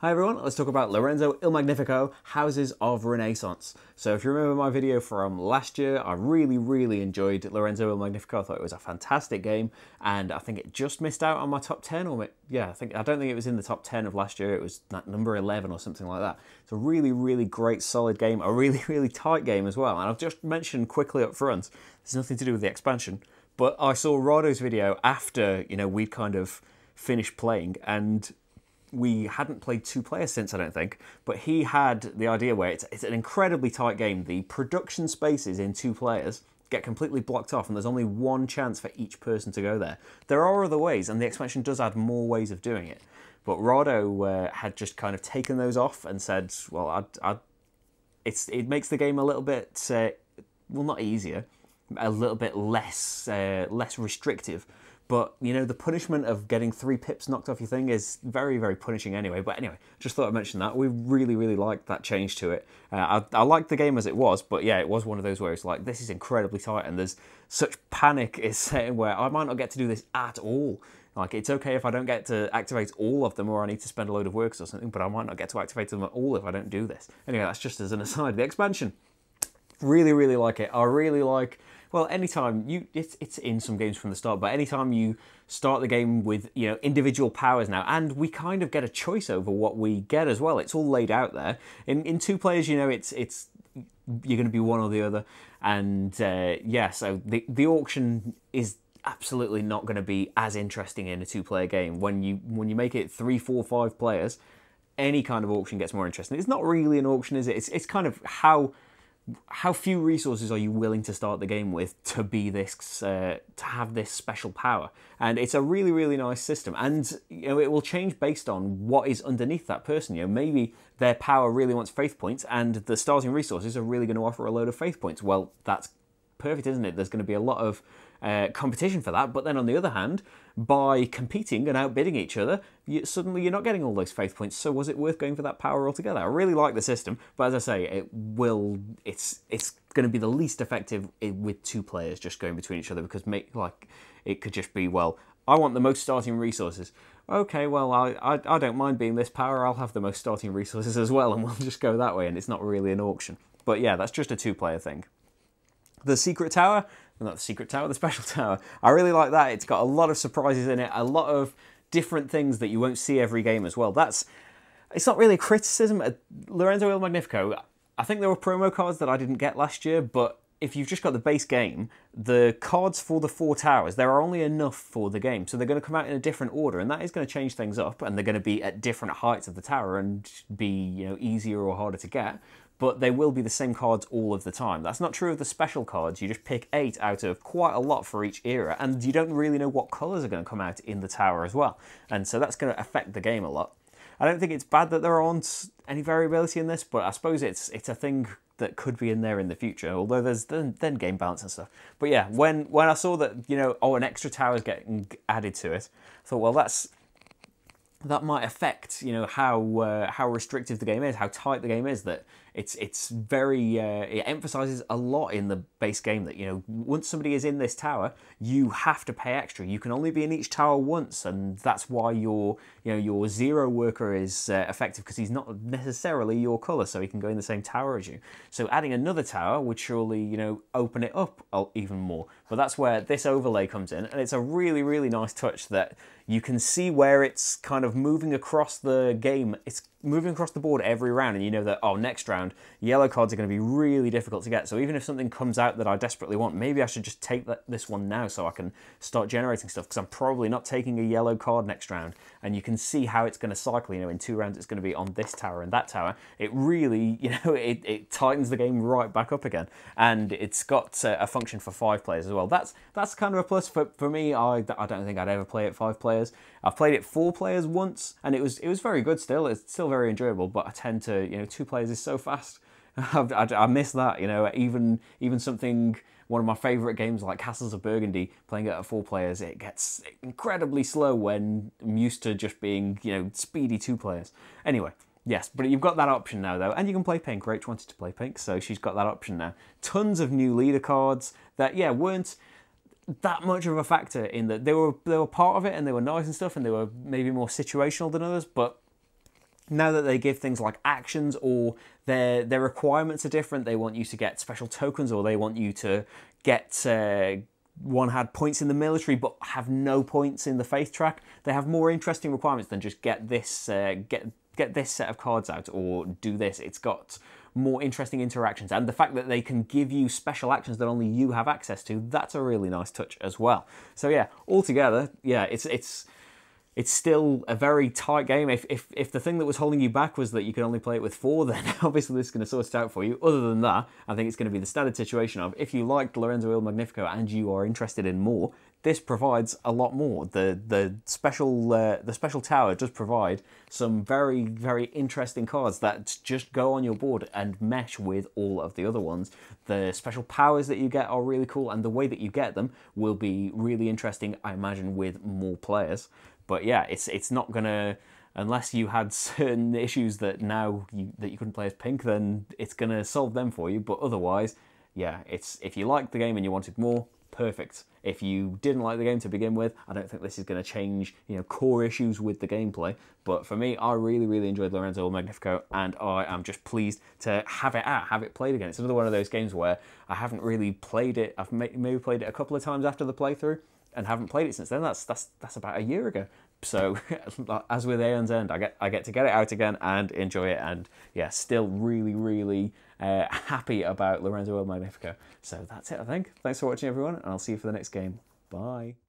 Hi everyone, let's talk about Lorenzo Il Magnifico, Houses of Renaissance. So if you remember my video from last year, I really, really enjoyed Lorenzo Il Magnifico. I thought it was a fantastic game, and I think it just missed out on my top 10, or yeah, I think I don't think it was in the top 10 of last year. It was like number 11 or something like that. It's a really, really great, solid game, a really, really tight game as well. And I've just mentioned quickly up front, there's nothing to do with the expansion, but I saw Rahdo's video after, you know, we'd kind of finished playing, and we hadn't played two players since, I don't think, but he had the idea where it's, it's an incredibly tight game. The production spaces in two players get completely blocked off, and there's only one chance for each person to go there. There are other ways, and the expansion does add more ways of doing it. But Rahdo uh, had just kind of taken those off and said, "Well, I'd, I'd, it makes the game a little bit, uh, well, not easier, a little bit less uh, less restrictive." But you know, the punishment of getting three pips knocked off your thing is very, very punishing anyway. But anyway, just thought I'd mention that. We really, really liked that change to it. Uh, I, I liked the game as it was, but yeah, it was one of those where it's like, this is incredibly tight, and there's such panic is setting where I might not get to do this at all. Like, it's okay if I don't get to activate all of them or I need to spend a load of works or something, but I might not get to activate them at all if I don't do this. Anyway, that's just as an aside. The expansion, really, really like it. I really like well, anytime you, it's it's in some games from the start, but anytime you start the game with you know individual powers now, and we kind of get a choice over what we get as well. It's all laid out there. In in two players, you know, it's it's you're going to be one or the other, and uh, yeah, so the the auction is absolutely not going to be as interesting in a two player game when you when you make it three, four, five players. Any kind of auction gets more interesting. It's not really an auction, is it? It's it's kind of how how few resources are you willing to start the game with to be this uh, to have this special power? And it's a really really nice system. And you know it will change based on what is underneath that person. You know maybe their power really wants faith points and the starting resources are really going to offer a load of faith points. Well that's perfect isn't it there's going to be a lot of uh, competition for that. But then on the other hand, by competing and outbidding each other, you, suddenly you're not getting all those faith points. So was it worth going for that power altogether? I really like the system, but as I say, it will. It's it's going to be the least effective with two players just going between each other because make like it could just be well. I want the most starting resources. Okay, well, I, I, I don't mind being this power. I'll have the most starting resources as well, and we'll just go that way. And it's not really an auction. But yeah, that's just a two-player thing. The Secret Tower, not the secret tower, the special tower. I really like that. It's got a lot of surprises in it, a lot of different things that you won't see every game as well. That's it's not really a criticism. Uh, Lorenzo Il Magnifico, I think there were promo cards that I didn't get last year, but if you've just got the base game, the cards for the four towers, there are only enough for the game. So they're going to come out in a different order, and that is going to change things up, and they're going to be at different heights of the tower and be, you know, easier or harder to get but they will be the same cards all of the time. That's not true of the special cards. You just pick eight out of quite a lot for each era, and you don't really know what colours are going to come out in the tower as well. And so that's going to affect the game a lot. I don't think it's bad that there aren't any variability in this, but I suppose it's it's a thing that could be in there in the future. Although there's then, then game balance and stuff. But yeah, when when I saw that you know oh an extra tower is getting added to it, I thought well that's that might affect you know how uh, how restrictive the game is, how tight the game is. That it's it's very uh, it emphasizes a lot in the base game that you know once somebody is in this tower, you have to pay extra. You can only be in each tower once, and that's why your you know your zero worker is uh, effective because he's not necessarily your color, so he can go in the same tower as you. So adding another tower would surely you know open it up even more. But that's where this overlay comes in, and it's a really really nice touch that you can see where it's kind of moving across the game. It's moving across the board every round and you know that, oh, next round, yellow cards are going to be really difficult to get. So even if something comes out that I desperately want, maybe I should just take that, this one now so I can start generating stuff because I'm probably not taking a yellow card next round. And you can see how it's going to cycle, you know, in two rounds it's going to be on this tower and that tower. It really, you know, it, it tightens the game right back up again. And it's got uh, a function for five players as well. That's that's kind of a plus for, for me. I, I don't think I'd ever play it five players. I've played it four players once and it was it was very good still. It's still very enjoyable, but I tend to, you know, two players is so fast. I, I, miss that, you know, even even something one of my favourite games like Castles of Burgundy, playing it at four players, it gets incredibly slow when I'm used to just being, you know, speedy two players. Anyway, yes, but you've got that option now though, and you can play pink. Rach wanted to play pink, so she's got that option now. Tons of new leader cards that, yeah, weren't that much of a factor in that they were they were part of it and they were nice and stuff and they were maybe more situational than others, but now that they give things like actions or their their requirements are different, they want you to get special tokens or they want you to get uh, one had points in the military but have no points in the faith track. They have more interesting requirements than just get this uh, get get this set of cards out or do this. It's got more interesting interactions and the fact that they can give you special actions that only you have access to that's a really nice touch as well. So yeah altogether yeah it's it's it's still a very tight game. If, if, if the thing that was holding you back was that you could only play it with four, then obviously this is going to sort it out for you. Other than that, I think it's going to be the standard situation of if you liked Lorenzo Il Magnifico and you are interested in more, this provides a lot more. The the special uh, the special tower does provide some very very interesting cards that just go on your board and mesh with all of the other ones. The special powers that you get are really cool, and the way that you get them will be really interesting. I imagine with more players. But yeah, it's it's not gonna unless you had certain issues that now you, that you couldn't play as pink, then it's gonna solve them for you. But otherwise, yeah, it's if you liked the game and you wanted more, perfect. If you didn't like the game to begin with, I don't think this is going to change, you know, core issues with the gameplay. But for me, I really, really enjoyed Lorenzo Magnifico, and I am just pleased to have it out, have it played again. It's another one of those games where I haven't really played it. I've maybe played it a couple of times after the playthrough, and haven't played it since then. That's that's that's about a year ago. So as with Aeon's End, I get I get to get it out again and enjoy it, and yeah, still really really uh, happy about Lorenzo El Magnifico. So that's it, I think. Thanks for watching, everyone, and I'll see you for the next game. Bye.